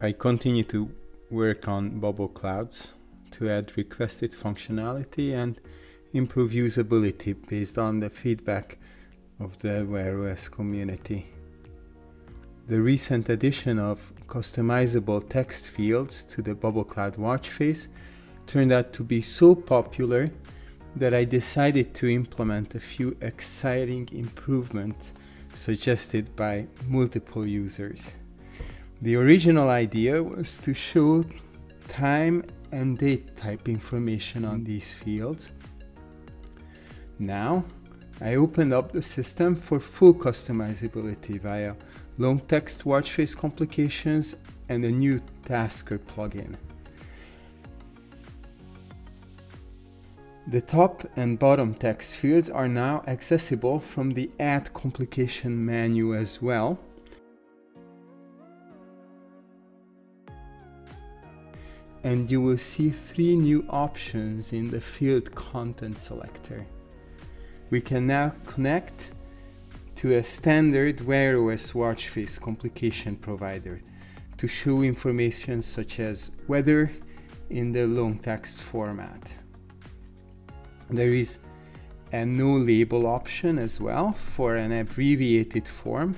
I continue to work on bubble clouds to add requested functionality and improve usability based on the feedback of the Wear OS community. The recent addition of customizable text fields to the Bubble Cloud watch face turned out to be so popular that I decided to implement a few exciting improvements suggested by multiple users. The original idea was to show time and date type information on these fields. Now, I opened up the system for full customizability via long text watch face complications and a new Tasker plugin. The top and bottom text fields are now accessible from the Add Complication menu as well. And you will see three new options in the field content selector. We can now connect to a standard Wear OS watch face complication provider to show information such as weather in the long text format. There is a no label option as well for an abbreviated form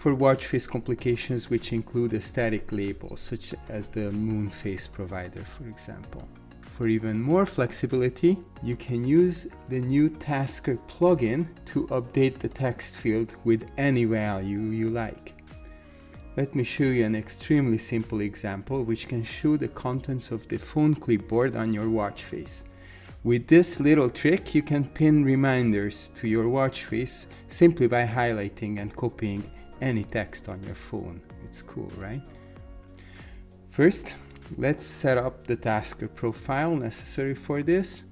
for watch face complications which include a static label such as the Moon Phase provider for example. For even more flexibility, you can use the new Tasker plugin to update the text field with any value you like. Let me show you an extremely simple example which can show the contents of the phone clipboard on your watch face. With this little trick, you can pin reminders to your watch face simply by highlighting and copying any text on your phone. It's cool, right? First, let's set up the Tasker profile necessary for this.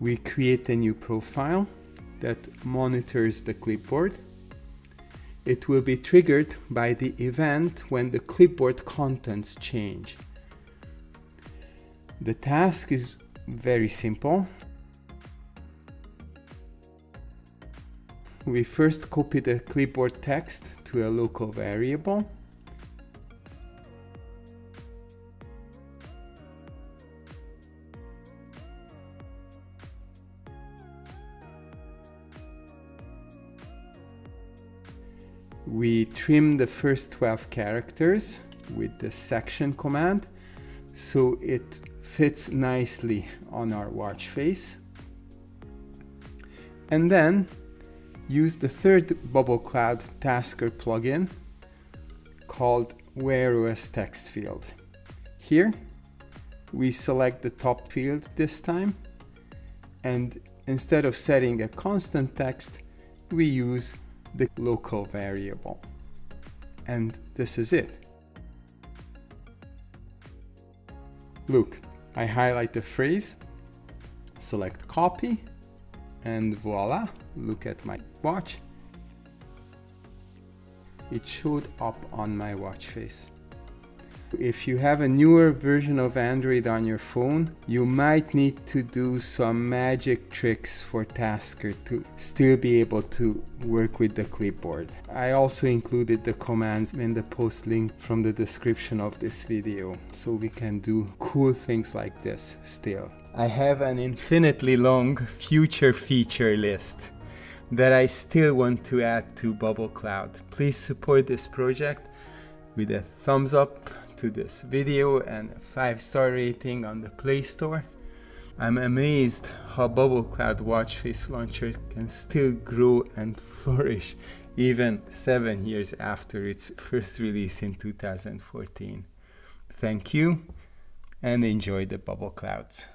We create a new profile that monitors the clipboard. It will be triggered by the event when the clipboard contents change. The task is very simple. We first copy the clipboard text to a local variable. We trim the first 12 characters with the section command so it fits nicely on our watch face. And then use the third Bubble Cloud Tasker plugin called Wear text field. Here we select the top field this time and instead of setting a constant text we use the local variable and this is it. Look, I highlight the phrase, select copy, and voila, look at my watch. It showed up on my watch face. If you have a newer version of Android on your phone, you might need to do some magic tricks for Tasker to still be able to work with the clipboard. I also included the commands in the post link from the description of this video, so we can do cool things like this still. I have an infinitely long future feature list that I still want to add to Bubble Cloud. Please support this project with a thumbs up to this video and a 5 star rating on the Play Store. I'm amazed how Bubble Cloud Watch Face Launcher can still grow and flourish even 7 years after its first release in 2014. Thank you and enjoy the Bubble Clouds.